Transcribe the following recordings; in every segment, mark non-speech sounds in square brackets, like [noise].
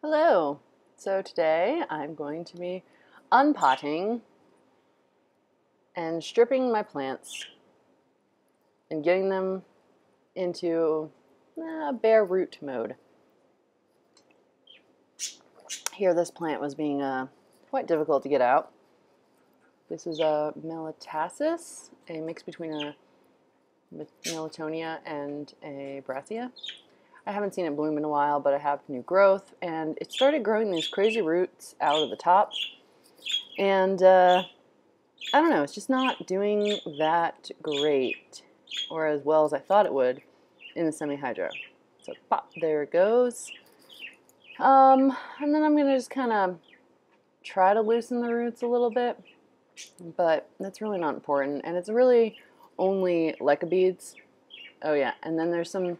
Hello. So today I'm going to be unpotting and stripping my plants and getting them into uh, bare root mode. Here this plant was being uh, quite difficult to get out. This is a Miltassia, a mix between a Miltonia and a Brassia. I haven't seen it bloom in a while, but I have new growth, and it started growing these crazy roots out of the top. And uh, I don't know, it's just not doing that great, or as well as I thought it would in the semi-hydro. So pop, there it goes. Um, and then I'm going to just kind of try to loosen the roots a little bit, but that's really not important. And it's really only leca beads. Oh yeah, and then there's some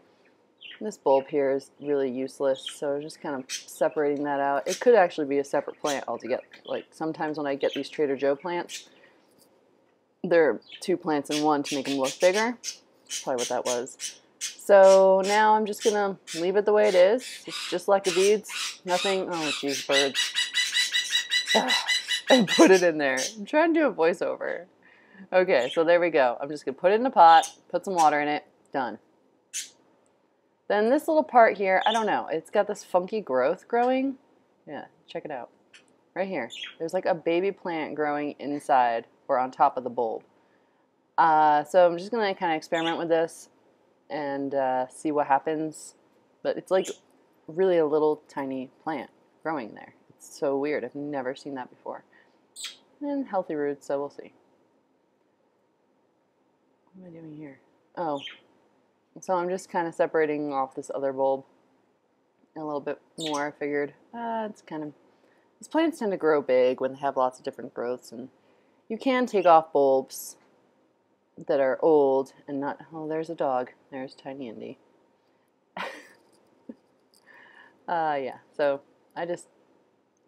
this bulb here is really useless, so just kind of separating that out. It could actually be a separate plant altogether. Like sometimes when I get these Trader Joe plants, there are two plants in one to make them look bigger. That's probably what that was. So now I'm just gonna leave it the way it is. It's just like the beads. Nothing. Oh, jeez, birds. [sighs] and put it in there. I'm trying to do a voiceover. Okay, so there we go. I'm just gonna put it in a pot, put some water in it, done. Then this little part here, I don't know, it's got this funky growth growing. Yeah, check it out. Right here. There's like a baby plant growing inside or on top of the bulb. Uh, so I'm just going to kind of experiment with this and uh, see what happens. But it's like really a little tiny plant growing there. It's so weird. I've never seen that before. And healthy roots, so we'll see. What am I doing here? Oh, so I'm just kind of separating off this other bulb a little bit more. I figured uh, it's kind of, these plants tend to grow big when they have lots of different growths and you can take off bulbs that are old and not, oh there's a dog, there's Tiny Indy. [laughs] uh, yeah, so I just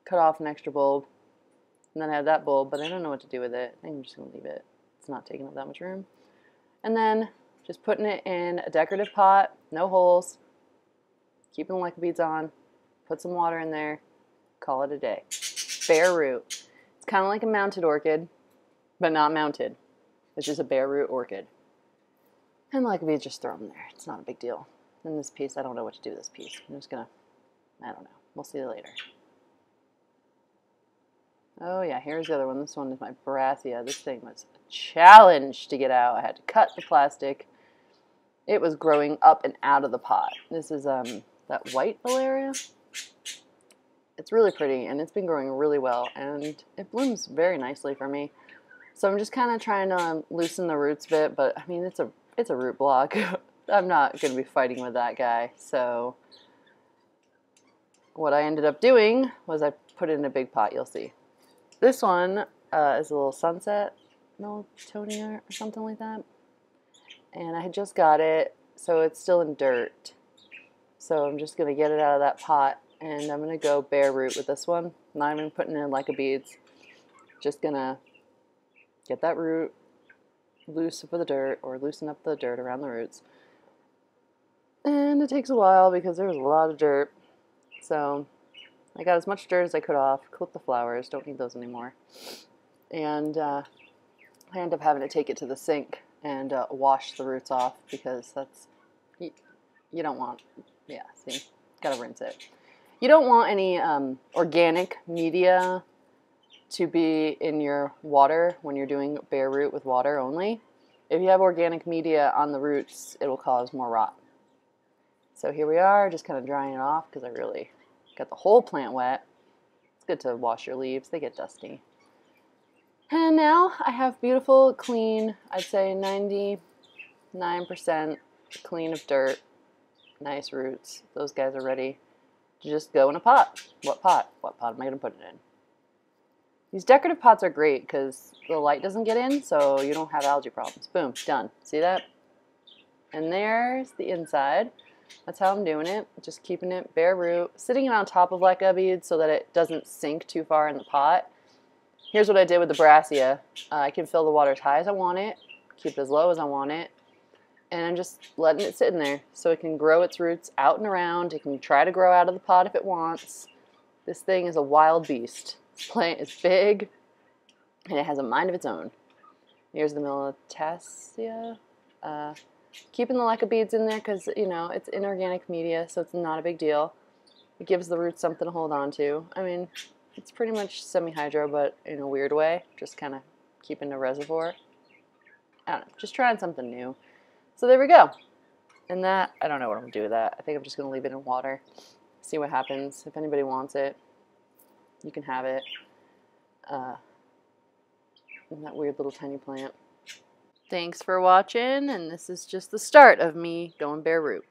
cut off an extra bulb and then I have that bulb, but I don't know what to do with it. I think I'm just going to leave it. It's not taking up that much room. And then just putting it in a decorative pot, no holes, keeping the leca beads on, put some water in there, call it a day. Bare root. It's kind of like a mounted orchid, but not mounted. It's just a bare root orchid. And leca beads, just throw them there. It's not a big deal. And this piece, I don't know what to do with this piece. I'm just gonna, I don't know. We'll see you later. Oh yeah, here's the other one. This one is my Brassia. This thing was a challenge to get out. I had to cut the plastic it was growing up and out of the pot. This is um, that white Beallara. It's really pretty and it's been growing really well and it blooms very nicely for me. So I'm just kind of trying to um, loosen the roots a bit, but I mean it's a it's a root block. [laughs] I'm not going to be fighting with that guy. So what I ended up doing was I put it in a big pot. You'll see. This one uh, is a little sunset Miltonia or something like that and I had just got it, so it's still in dirt. So I'm just to get it out of that pot, and I'm to go bare root with this one. Not even putting in like a beads. Just to get that root loose for the dirt, or loosen up the dirt around the roots. And it takes a while because there's a lot of dirt. So I got as much dirt as I could off, clip the flowers, don't need those anymore. And uh, I end up having to take it to the sink and uh, wash the roots off because that's you, you don't want yeah see gotta rinse it. You don't want any um, organic media to be in your water when you're doing bare root with water only. If you have organic media on the roots it will cause more rot. So here we are just kind of drying it off because I really got the whole plant wet. It's good to wash your leaves they get dusty and now I have beautiful, clean, I'd say 99% clean of dirt, nice roots. Those guys are ready to just go in a pot. What pot? What pot am I going to put it in? These decorative pots are great because the light doesn't get in, so you don't have algae problems. Boom, done. See that? And there's the inside. That's how I'm doing it. Just keeping it bare root, sitting it on top of leca beads so that it doesn't sink too far in the pot. Here's what I did with the Brassia. Uh, I can fill the water as high as I want it, keep it as low as I want it, and I'm just letting it sit in there so it can grow its roots out and around. It can try to grow out of the pot if it wants. This thing is a wild beast. This plant is big, and it has a mind of its own. Here's the Miltassia. Uh, keeping the leca beads in there because, you know, it's inorganic media, so it's not a big deal. It gives the roots something to hold on to. I mean, it's pretty much semi-hydro, but in a weird way, just kind of keeping the reservoir. I don't know, just trying something new. So there we go. And that, I don't know what I'm going to do with that. I think I'm just going to leave it in water, see what happens. If anybody wants it, you can have it. Uh, that weird little tiny plant. Thanks for watching, and this is just the start of me going bare root.